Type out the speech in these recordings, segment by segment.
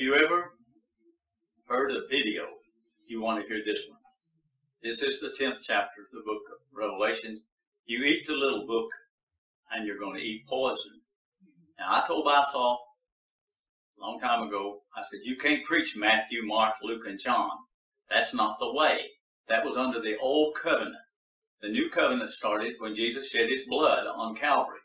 If you ever heard a video, you want to hear this one. This is the 10th chapter of the book of Revelations. You eat the little book, and you're going to eat poison. Now, I told Basol a long time ago, I said, you can't preach Matthew, Mark, Luke, and John. That's not the way. That was under the old covenant. The new covenant started when Jesus shed his blood on Calvary.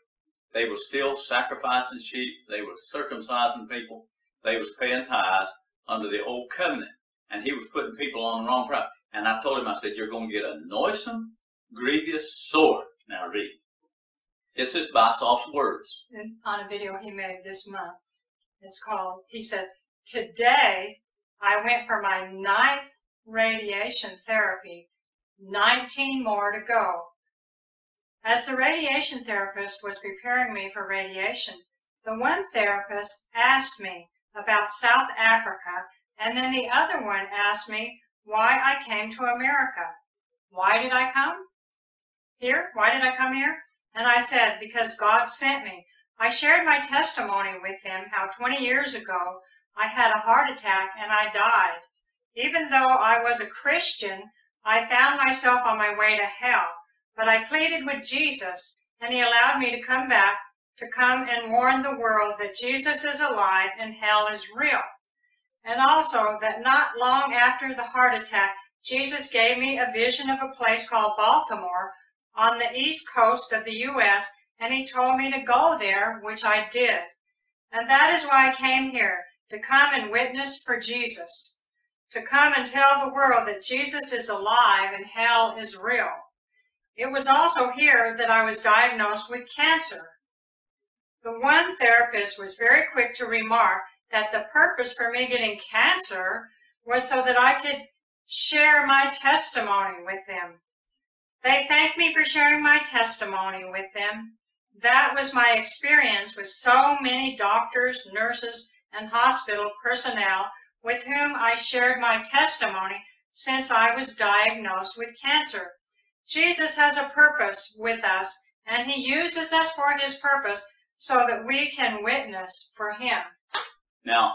They were still sacrificing sheep. They were circumcising people. They was paying tithes under the old covenant. And he was putting people on the wrong path. And I told him, I said, you're going to get a noisome, grievous sword. Now read. This is Bassoff's words. And on a video he made this month. It's called, he said, Today I went for my ninth radiation therapy, 19 more to go. As the radiation therapist was preparing me for radiation, the one therapist asked me about South Africa, and then the other one asked me why I came to America. Why did I come here? Why did I come here? And I said, because God sent me. I shared my testimony with him how 20 years ago I had a heart attack and I died. Even though I was a Christian, I found myself on my way to hell. But I pleaded with Jesus and he allowed me to come back to come and warn the world that Jesus is alive and hell is real and also that not long after the heart attack, Jesus gave me a vision of a place called Baltimore on the east coast of the U.S., and he told me to go there, which I did. And that is why I came here, to come and witness for Jesus, to come and tell the world that Jesus is alive and hell is real. It was also here that I was diagnosed with cancer. The one therapist was very quick to remark that the purpose for me getting cancer was so that I could share my testimony with them. They thanked me for sharing my testimony with them. That was my experience with so many doctors, nurses, and hospital personnel with whom I shared my testimony since I was diagnosed with cancer. Jesus has a purpose with us, and he uses us for his purpose so that we can witness for him. Now,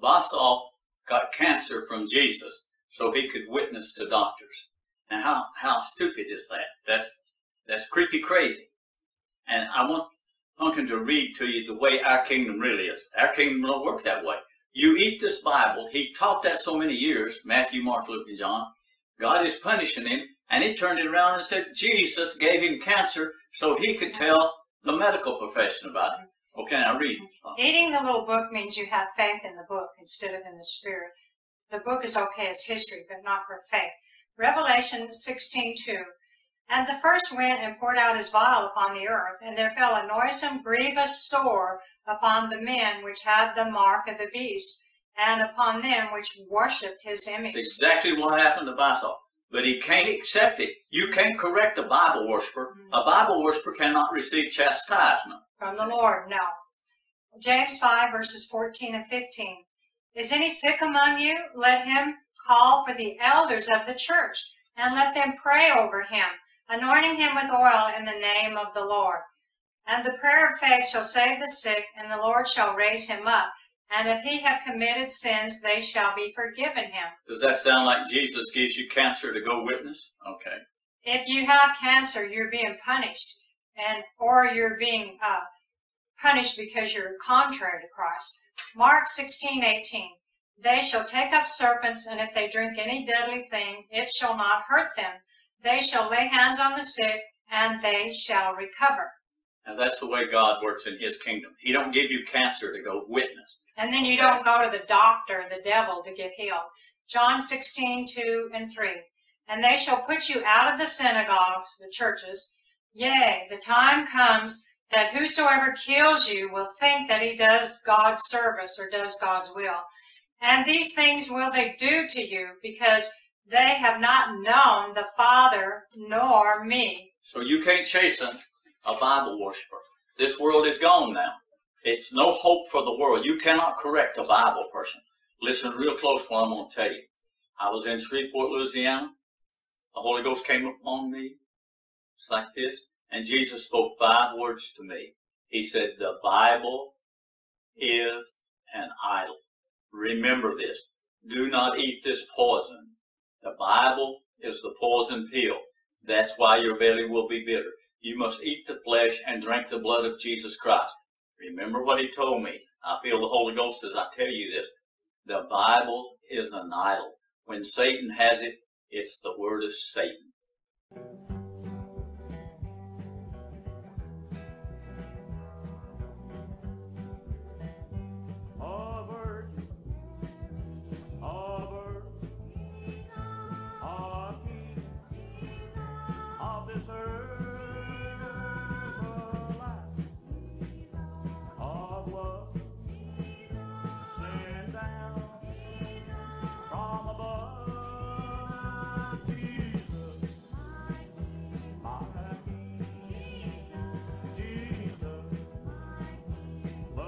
Basol got cancer from Jesus so he could witness to doctors. And how, how stupid is that? That's, that's creepy crazy. And I want Pumpkin to read to you the way our kingdom really is. Our kingdom don't work that way. You eat this Bible. He taught that so many years, Matthew, Mark, Luke, and John. God is punishing him. And he turned it around and said Jesus gave him cancer so he could tell the medical profession about it. Okay, now read. Oh. Eating the little book means you have faith in the book instead of in the spirit. The book is okay as history, but not for faith. Revelation 16:2. And the first went and poured out his vial upon the earth, and there fell a noisome, grievous sore upon the men which had the mark of the beast, and upon them which worshipped his image. That's exactly what happened to Basol. But he can't accept it. You can't correct a Bible worshiper. Mm-hmm. A Bible worshiper cannot receive chastisement from the Lord. No. James 5, verses 14 and 15. Is any sick among you? Let him call for the elders of the church, and let them pray over him, anointing him with oil in the name of the Lord. And the prayer of faith shall save the sick, and the Lord shall raise him up. And if he have committed sins, they shall be forgiven him. Does that sound like Jesus gives you cancer to go witness? Okay. If you have cancer, you're being punished and or you're being uh, punished because you're contrary to Christ. Mark 16, 18. They shall take up serpents, and if they drink any deadly thing, it shall not hurt them. They shall lay hands on the sick, and they shall recover. Now that's the way God works in His kingdom. He don't give you cancer to go witness. And then you don't go to the doctor, the devil, to get healed. John 16, 2 and 3. And they shall put you out of the synagogues, the churches, Yea, the time comes that whosoever kills you will think that he does God's service or does God's will. And these things will they do to you because they have not known the Father nor me. So you can't chasten a Bible worshiper. This world is gone now. It's no hope for the world. You cannot correct a Bible person. Listen real close to what I'm going to tell you. I was in Shreveport, Louisiana. The Holy Ghost came upon me. It's like this. And Jesus spoke five words to me. He said, The Bible is an idol. Remember this. Do not eat this poison. The Bible is the poison pill. That's why your belly will be bitter. You must eat the flesh and drink the blood of Jesus Christ. Remember what he told me. I feel the Holy Ghost as I tell you this. The Bible is an idol. When Satan has it, it's the word of Satan.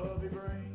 King, Jesus, love He brings.